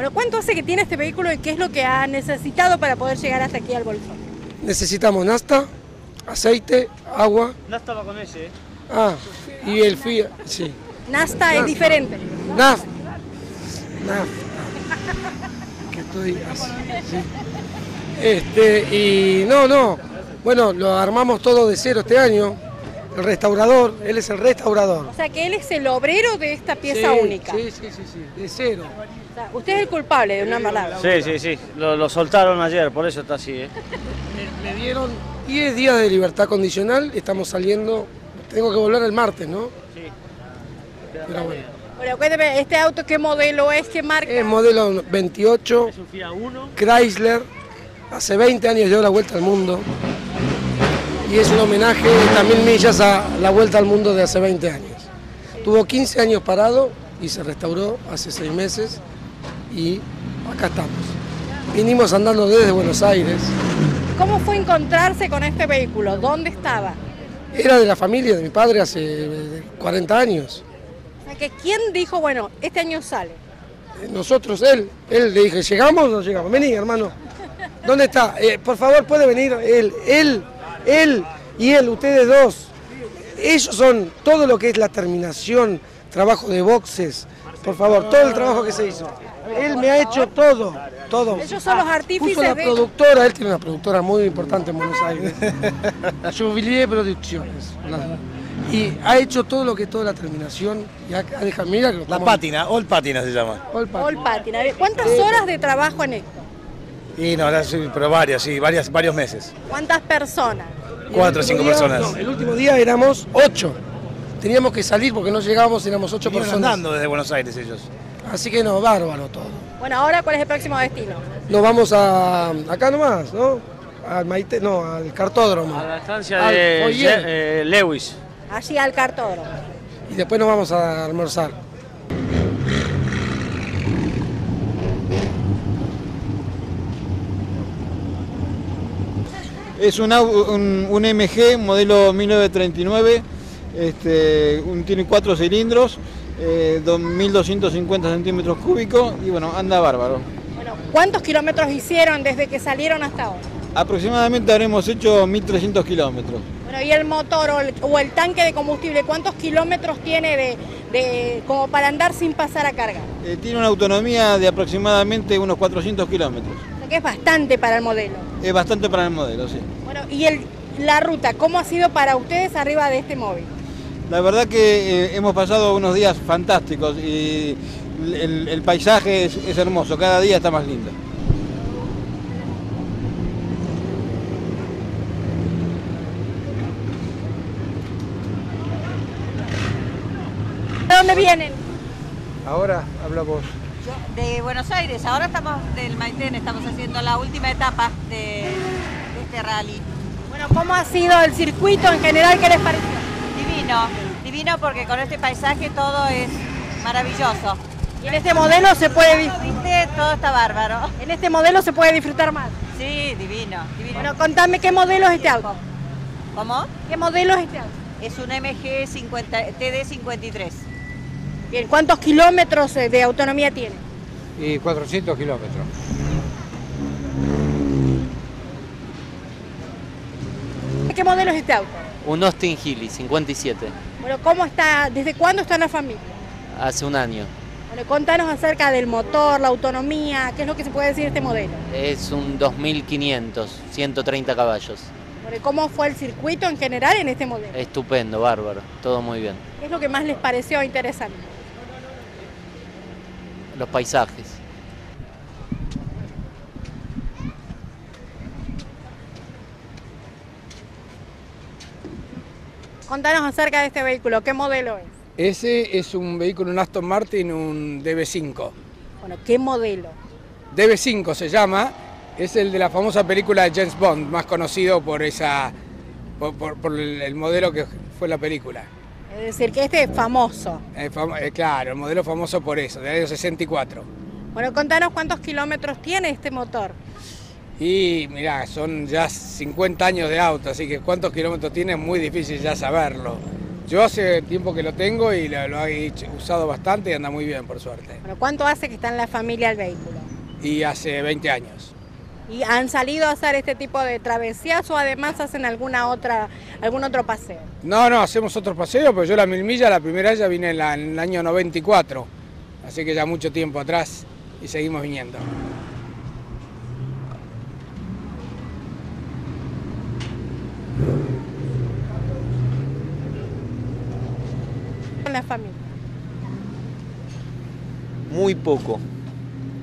Bueno, ¿cuánto hace que tiene este vehículo y qué es lo que ha necesitado para poder llegar hasta aquí al Bolsón? Necesitamos nasta, aceite, agua. Nasta va con ese, ¿eh? Ah, y el FIA, sí. Nasta es diferente. Naf. Naf. Que estoy así, sí. Este, y no, no. Bueno, lo armamos todo de cero este año. El restaurador, él es el restaurador. O sea que él es el obrero de esta pieza Sí, única. Sí, sí, sí, sí, de cero. O sea, usted es el culpable de una palabra. Sí, sí, sí. Lo, lo soltaron ayer, por eso está así, ¿eh? Me, me dieron 10 días de libertad condicional, estamos saliendo, tengo que volver el martes, ¿no? Sí. Pero bueno. Bueno, cuénteme, ¿este auto qué modelo es, qué marca? Es modelo 28, Es un FIA 1. Chrysler, hace 20 años dio la vuelta al mundo. Y es un homenaje mil millas a la vuelta al mundo de hace 20 años. Tuvo 15 años parado y se restauró hace 6 meses y acá estamos. Vinimos andando desde Buenos Aires. ¿Cómo fue encontrarse con este vehículo? ¿Dónde estaba? Era de la familia de mi padre hace eh, 40 años. O sea, que ¿quién dijo, bueno, este año sale? Nosotros, él, él le dije, ¿llegamos o no llegamos? Vení, hermano. ¿Dónde está? Eh, por favor, puede venir él, él, él y él, ustedes dos. Ellos son todo lo que es la terminación, trabajo de boxes, por favor, todo el trabajo que se hizo. Él me ha hecho todo, todo. Ellos son los Puso artífices la de... productora, él tiene una productora muy importante en Buenos Aires. Jubilee Producciones. Y ha hecho todo lo que es toda la terminación. Y ha, dejado, mira La estamos- pátina, All Pátina se llama. All Patina. All ¿Cuántas horas de trabajo en esto? Y no, pero varias, sí, varias, varios meses. ¿Cuántas personas? Cuatro o cinco día- personas. no, el último día éramos ocho. Teníamos que salir porque no llegábamos, éramos ocho Vinieron personas. andando desde Buenos Aires ellos. Así que no, bárbaro todo. Bueno, ahora, ¿cuál es el próximo destino? Nos vamos a acá nomás, ¿no? Al Maite, no, al cartódromo. A la estancia Al de eh, Lewis. Allí al cartódromo. Y después nos vamos a almorzar. Es un, au- un, un MG modelo 1939, este, un- tiene cuatro cilindros, eh, 2.250 centímetros cúbicos y bueno, anda bárbaro. Bueno, ¿cuántos kilómetros hicieron desde que salieron hasta ahora? Aproximadamente habremos hecho 1.300 kilómetros. Bueno, y el motor o el, o el tanque de combustible, ¿cuántos kilómetros tiene de, de- como para andar sin pasar a carga? Eh, tiene una autonomía de aproximadamente unos 400 kilómetros. Que es bastante para el modelo. Es bastante para el modelo, sí. Bueno, y el, la ruta, ¿cómo ha sido para ustedes arriba de este móvil? La verdad que eh, hemos pasado unos días fantásticos y el, el paisaje es, es hermoso, cada día está más lindo. ¿De dónde vienen? Ahora habla vos. De Buenos Aires. Ahora estamos del Maitén, estamos haciendo la última etapa de, de este rally. Bueno, ¿cómo ha sido el circuito en general? ¿Qué les pareció? Divino, divino porque con este paisaje todo es maravilloso. Y en este modelo se puede ¿Viste? Todo está bárbaro. en este modelo se puede disfrutar más. Sí, divino, divino. Bueno, contame qué modelo es este auto. ¿Cómo? ¿Qué modelo es este auto? Es un MG 50, TD53. Bien, ¿cuántos kilómetros eh, de autonomía tiene? y 400 kilómetros. ¿Qué modelo es este auto? Un Austin Healey, 57, Bueno, ¿cómo está? ¿Desde cuándo está en la familia? hace un año. Bueno, contanos acerca del motor, la autonomía, qué es lo que se puede decir de este modelo. Es un 2500, 130 caballos. Bueno, ¿y ¿cómo fue el circuito en general en este modelo? Estupendo, bárbaro, todo muy bien. ¿Qué es lo que más les pareció interesante? Los paisajes. Contanos acerca de este vehículo, ¿qué modelo es? Ese es un vehículo, un Aston Martin, un DB5. Bueno, ¿qué modelo? DB5 se llama, es el de la famosa película de James Bond, más conocido por esa por, por- por el, el modelo que fue la película. Es decir, que este es famoso. Eh, fam- eh, claro, el modelo famoso por eso, del año 64. Bueno, contanos cuántos kilómetros tiene este motor. Y mirá, son ya 50 años de auto, así que cuántos kilómetros tiene es muy difícil ya saberlo. Yo hace tiempo que lo tengo y lo, lo he usado bastante y anda muy bien, por suerte. Bueno, ¿Cuánto hace que está en la familia el vehículo? Y hace 20 años. ¿Y han salido a hacer este tipo de travesías o además hacen alguna otra, algún otro paseo? No, no, hacemos otros paseos, pero yo la mil millas, la primera ya vine en, la- en el año 94, así que ya mucho tiempo atrás y seguimos viniendo. Con la familia. Muy poco,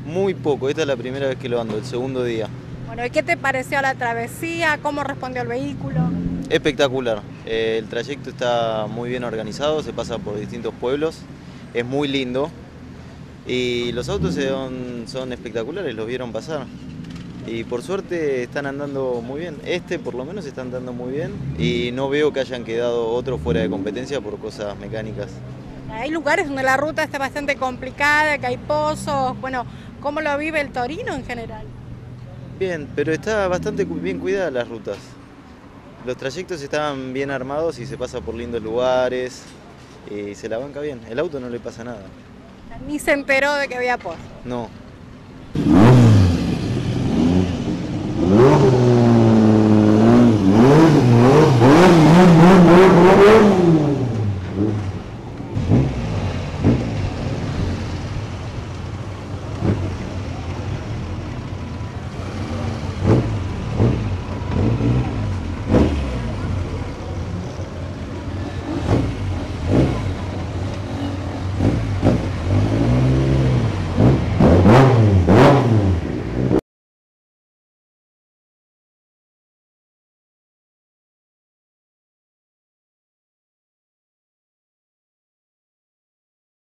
muy poco. Esta es la primera vez que lo ando, el segundo día. Bueno, ¿y qué te pareció la travesía? ¿Cómo respondió el vehículo? Espectacular. Eh, el trayecto está muy bien organizado, se pasa por distintos pueblos, es muy lindo y los autos son, son espectaculares, los vieron pasar. Y por suerte están andando muy bien. Este por lo menos está andando muy bien y no veo que hayan quedado otros fuera de competencia por cosas mecánicas. Hay lugares donde la ruta está bastante complicada, que hay pozos. Bueno, ¿cómo lo vive el Torino en general? Bien, pero está bastante bien cuidada las rutas. Los trayectos están bien armados y se pasa por lindos lugares y se la banca bien. El auto no le pasa nada. Ni se enteró de que había pozos. No.